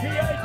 TITV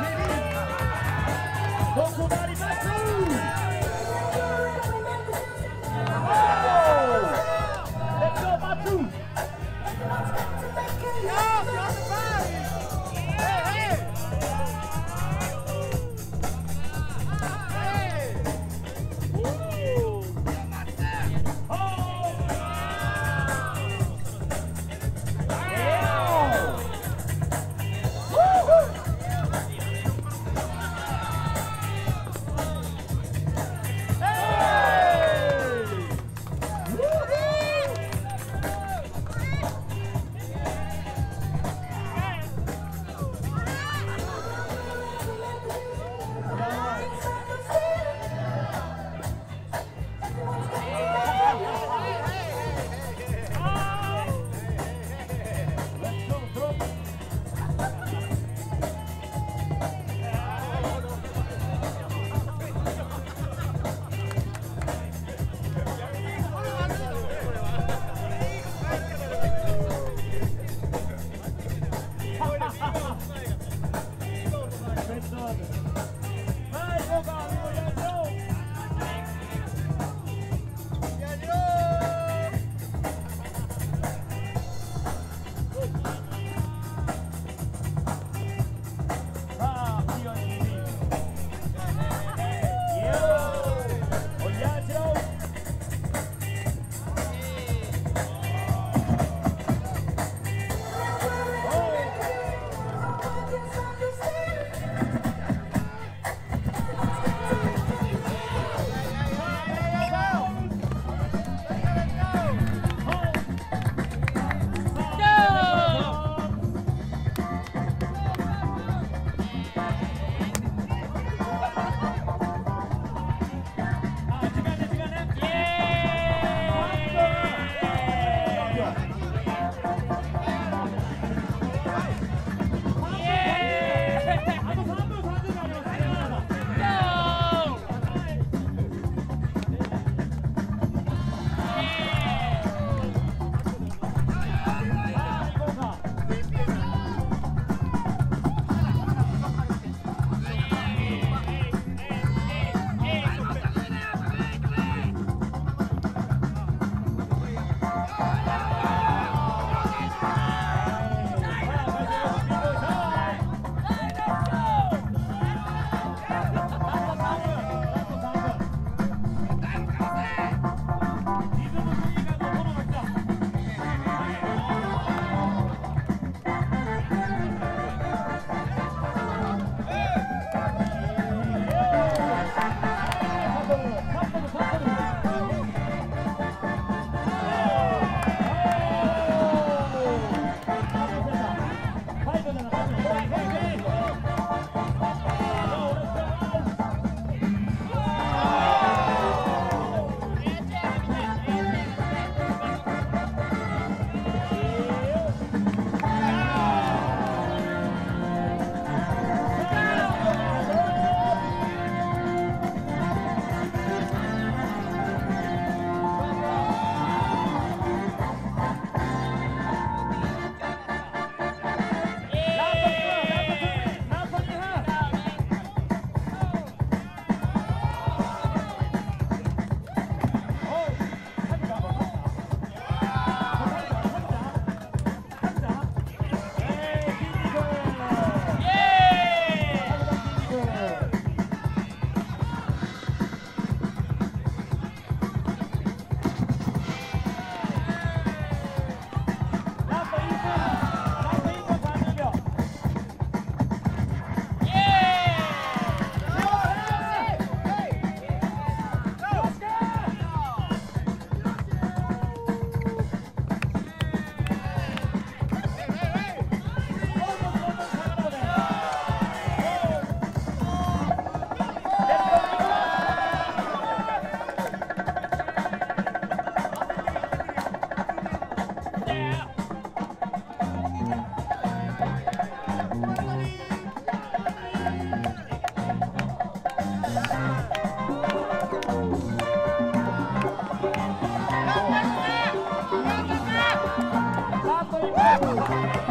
Vamos!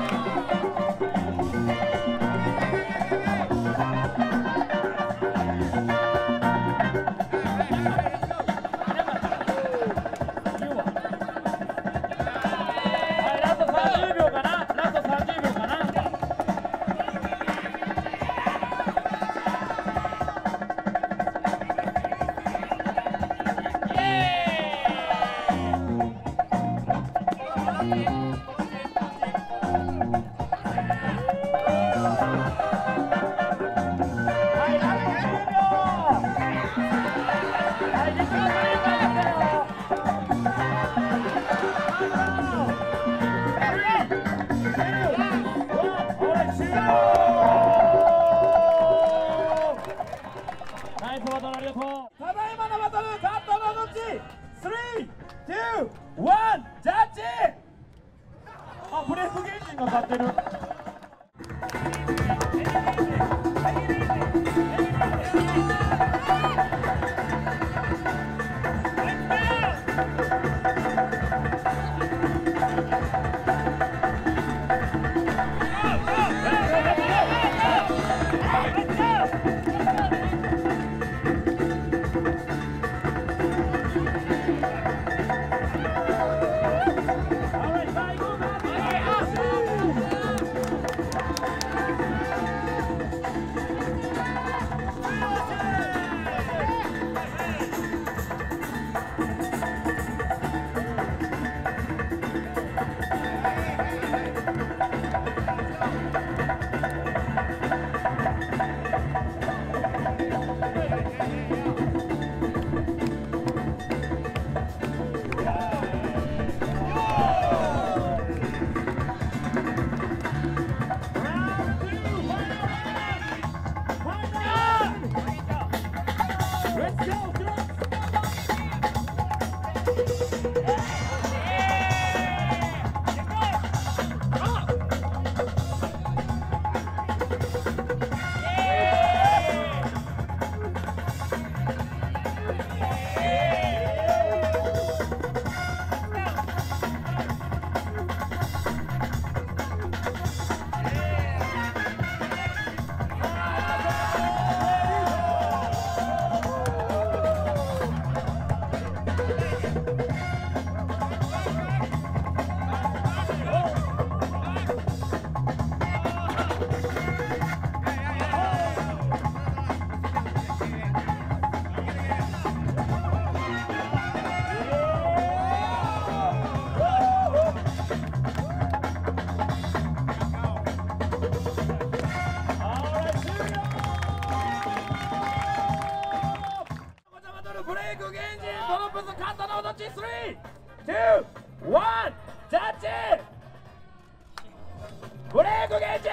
ず簡単などっち ?3、2、1、ジャッジブレイクゲージ